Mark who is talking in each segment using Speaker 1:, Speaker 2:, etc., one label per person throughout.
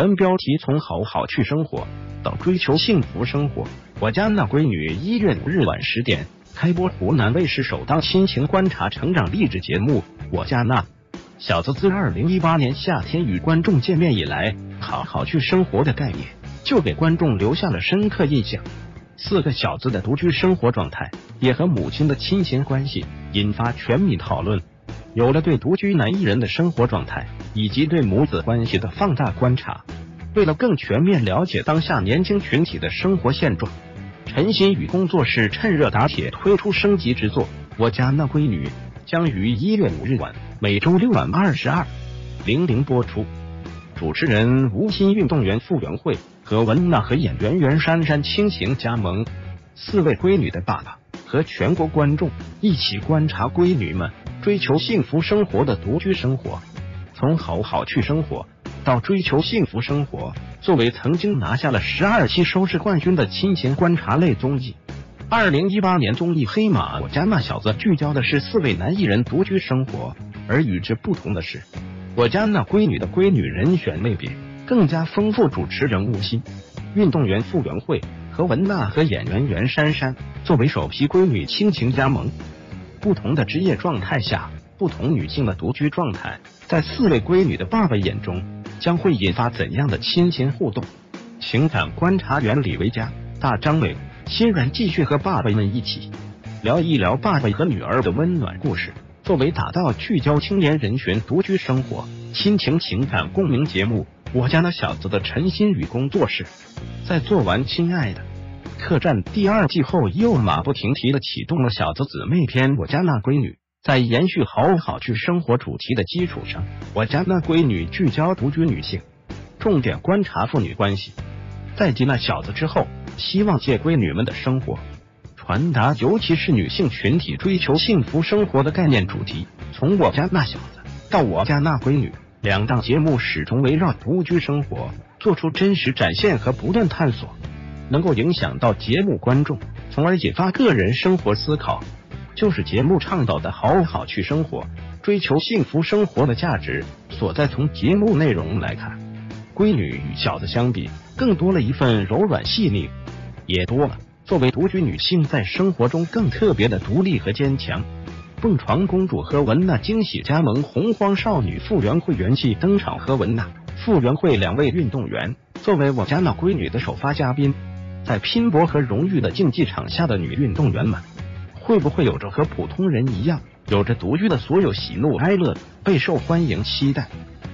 Speaker 1: 原标题从好好去生活到追求幸福生活。我家那闺女一月五日晚十点开播湖南卫视首档亲情观察成长励志节目。我家那小子自二零一八年夏天与观众见面以来，好好去生活的概念就给观众留下了深刻印象。四个小子的独居生活状态，也和母亲的亲情关系引发全民讨论。有了对独居男艺人的生活状态以及对母子关系的放大观察。为了更全面了解当下年轻群体的生活现状。陈新宇工作室趁热打铁推出升级之作《我家那闺女》，将于一月五日晚每周六晚二十二零零播出。主持人吴昕、运动员傅园慧和文娜和演员袁姗姗倾情加盟，四位闺女的爸爸和全国观众一起观察闺女们追求幸福生活的独居生活，从好好去生活。到追求幸福生活，作为曾经拿下了十二期收视冠军的亲情观察类综艺，二零一八年综艺黑马《我家那小子》聚焦的是四位男艺人独居生活，而与之不同的是，《我家那闺女》的闺女人选类别更加丰富。主持人吴昕、运动员傅园慧和文娜和演员袁姗姗作为首批闺女亲情加盟，不同的职业状态下，不同女性的独居状态，在四位闺女的爸爸眼中。将会引发怎样的亲情互动？情感观察员李维嘉、大张伟、欣然继续和爸爸们一起聊一聊爸爸和女儿的温暖故事。作为打造聚焦青年人群独居生活、亲情情感共鸣节目《我家那小子》的陈新宇工作室，在做完《亲爱的客栈》第二季后，又马不停蹄的启动了小子姊妹篇《我家那闺女》。在延续好好去生活主题的基础上，我家那闺女聚焦独居女性，重点观察父女关系。在继那小子之后，希望借闺女们的生活，传达尤其是女性群体追求幸福生活的概念主题。从我家那小子到我家那闺女，两档节目始终围绕独居生活做出真实展现和不断探索，能够影响到节目观众，从而引发个人生活思考。就是节目倡导的好好去生活，追求幸福生活的价值所在。从节目内容来看，闺女与小子相比，更多了一份柔软细腻，也多了作为独居女性在生活中更特别的独立和坚强。蹦床公主和文娜惊喜加盟洪荒少女傅园慧元气登场，和文娜、傅园慧两位运动员作为我家那闺女的首发嘉宾，在拼搏和荣誉的竞技场下的女运动员们。会不会有着和普通人一样，有着独居的所有喜怒哀乐，备受欢迎期待？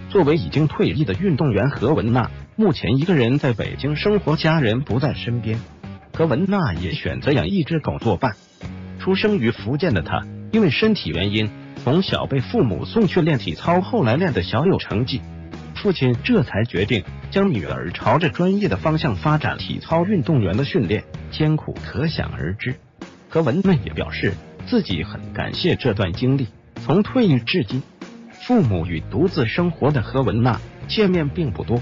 Speaker 1: 作为已经退役的运动员何文娜，目前一个人在北京生活，家人不在身边。何文娜也选择养一只狗作伴。出生于福建的她，因为身体原因，从小被父母送去练体操，后来练得小有成绩，父亲这才决定将女儿朝着专业的方向发展。体操运动员的训练艰苦，可想而知。何文娜也表示自己很感谢这段经历。从退役至今，父母与独自生活的何文娜见面并不多。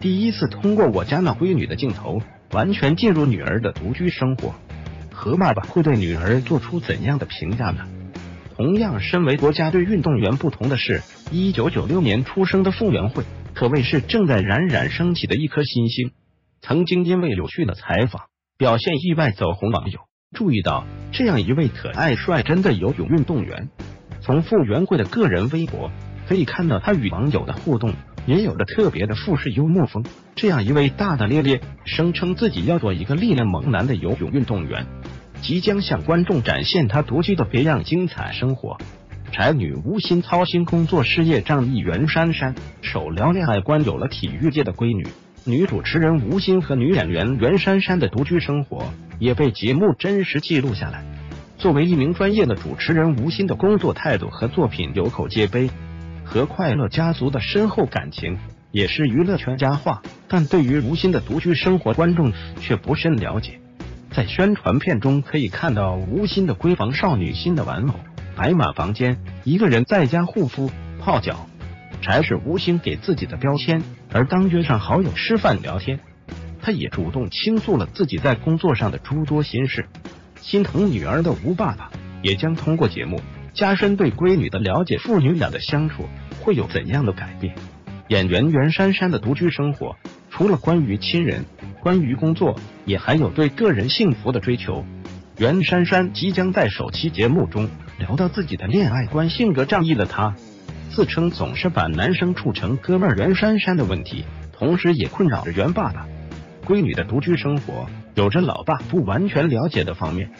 Speaker 1: 第一次通过我家那闺女的镜头，完全进入女儿的独居生活。何爸爸会对女儿做出怎样的评价呢？同样身为国家队运动员，不同的是，一九九六年出生的傅园慧可谓是正在冉冉升起的一颗新星。曾经因为有趣的采访表现意外走红，网友。注意到这样一位可爱率真的游泳运动员，从傅园慧的个人微博可以看到他与网友的互动也有着特别的富士幽默风。这样一位大大咧咧，声称自己要做一个力量猛男的游泳运动员，即将向观众展现他独居的别样精彩生活。才女无心操心工作事业仗义袁姗姗手聊恋爱观，有了体育界的闺女。女主持人吴昕和女演员袁姗姗的独居生活也被节目真实记录下来。作为一名专业的主持人，吴昕的工作态度和作品有口皆碑，和快乐家族的深厚感情也是娱乐圈佳话。但对于吴昕的独居生活，观众却不甚了解。在宣传片中可以看到吴昕的闺房少女心的玩偶、白马房间，一个人在家护肤、泡脚。才是吴昕给自己的标签，而当约上好友吃饭聊天，他也主动倾诉了自己在工作上的诸多心事。心疼女儿的吴爸爸也将通过节目加深对闺女的了解，父女俩的相处会有怎样的改变？演员袁姗姗的独居生活，除了关于亲人、关于工作，也还有对个人幸福的追求。袁姗姗即将在首期节目中聊到自己的恋爱观，性格仗义的她，自称总是把男生处成哥们儿。袁姗姗的问题，同时也困扰着袁爸爸。闺女的独居生活，有着老爸不完全了解的方面，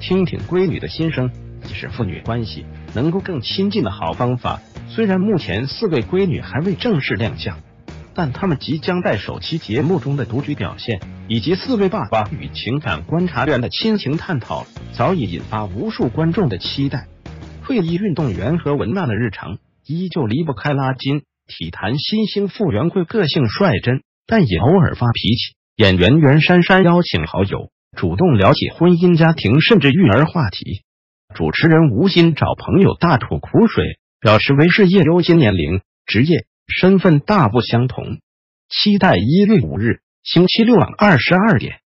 Speaker 1: 听听闺女的心声，是父女关系能够更亲近的好方法。虽然目前四位闺女还未正式亮相，但他们即将在首期节目中的独居表现，以及四位爸爸与情感观察员的亲情探讨，早已引发无数观众的期待。退役运动员和文娜的日常依旧离不开拉筋。体坛新星傅园慧个性率真，但也偶尔发脾气。演员袁姗姗邀请好友，主动聊起婚姻家庭甚至育儿话题。主持人吴昕找朋友大吐苦水。表示为事业优先，年龄、职业、身份大不相同。期待一月五日星期六晚二十二点